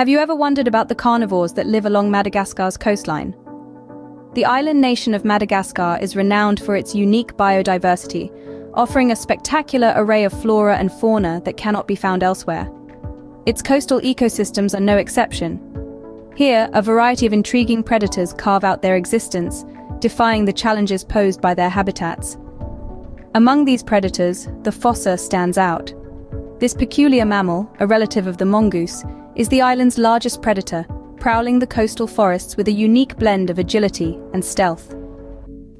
Have you ever wondered about the carnivores that live along Madagascar's coastline? The island nation of Madagascar is renowned for its unique biodiversity, offering a spectacular array of flora and fauna that cannot be found elsewhere. Its coastal ecosystems are no exception. Here, a variety of intriguing predators carve out their existence, defying the challenges posed by their habitats. Among these predators, the fossa stands out. This peculiar mammal, a relative of the mongoose, is the island's largest predator, prowling the coastal forests with a unique blend of agility and stealth.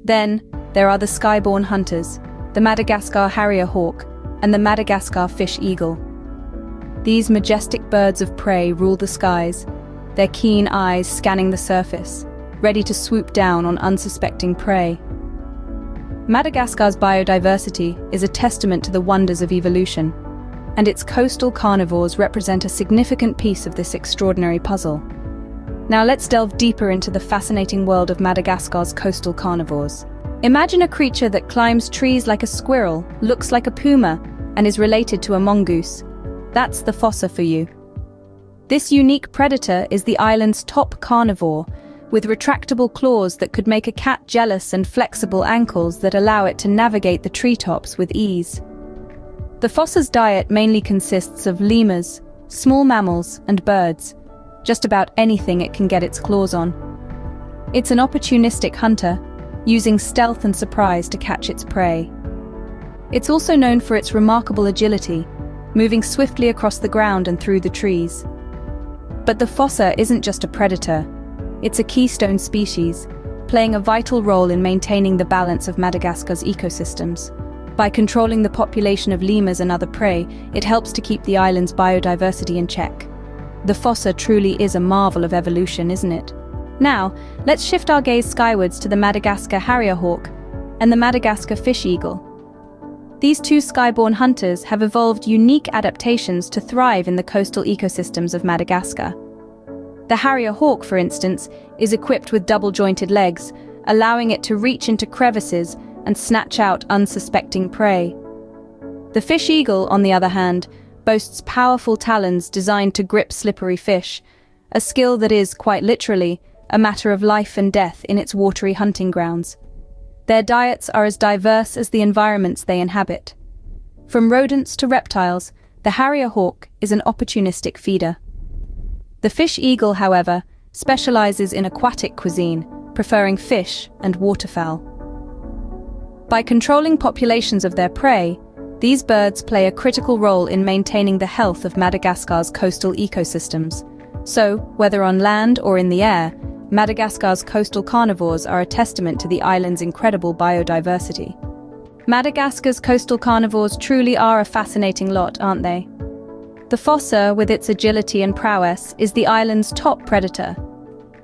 Then, there are the skyborne hunters, the Madagascar harrier hawk, and the Madagascar fish eagle. These majestic birds of prey rule the skies, their keen eyes scanning the surface, ready to swoop down on unsuspecting prey. Madagascar's biodiversity is a testament to the wonders of evolution, and its coastal carnivores represent a significant piece of this extraordinary puzzle. Now let's delve deeper into the fascinating world of Madagascar's coastal carnivores. Imagine a creature that climbs trees like a squirrel, looks like a puma, and is related to a mongoose. That's the fossa for you. This unique predator is the island's top carnivore, with retractable claws that could make a cat jealous and flexible ankles that allow it to navigate the treetops with ease. The fossa's diet mainly consists of lemurs, small mammals, and birds, just about anything it can get its claws on. It's an opportunistic hunter, using stealth and surprise to catch its prey. It's also known for its remarkable agility, moving swiftly across the ground and through the trees. But the fossa isn't just a predator, it's a keystone species, playing a vital role in maintaining the balance of Madagascar's ecosystems. By controlling the population of lemurs and other prey, it helps to keep the island's biodiversity in check. The fossa truly is a marvel of evolution, isn't it? Now, let's shift our gaze skywards to the Madagascar harrier hawk and the Madagascar fish eagle. These two skyborne hunters have evolved unique adaptations to thrive in the coastal ecosystems of Madagascar. The harrier hawk, for instance, is equipped with double-jointed legs, allowing it to reach into crevices and snatch out unsuspecting prey. The fish eagle, on the other hand, boasts powerful talons designed to grip slippery fish, a skill that is, quite literally, a matter of life and death in its watery hunting grounds. Their diets are as diverse as the environments they inhabit. From rodents to reptiles, the harrier hawk is an opportunistic feeder. The fish eagle, however, specializes in aquatic cuisine, preferring fish and waterfowl. By controlling populations of their prey, these birds play a critical role in maintaining the health of Madagascar's coastal ecosystems. So, whether on land or in the air, Madagascar's coastal carnivores are a testament to the island's incredible biodiversity. Madagascar's coastal carnivores truly are a fascinating lot, aren't they? The fossa, with its agility and prowess, is the island's top predator.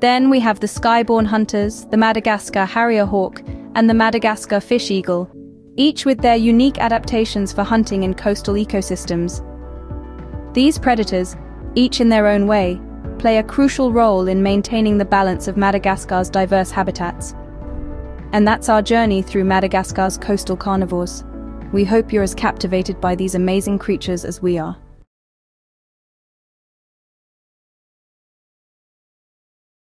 Then we have the skyborne hunters, the Madagascar harrier hawk, and the Madagascar fish eagle, each with their unique adaptations for hunting in coastal ecosystems. These predators, each in their own way, play a crucial role in maintaining the balance of Madagascar's diverse habitats. And that's our journey through Madagascar's coastal carnivores. We hope you're as captivated by these amazing creatures as we are.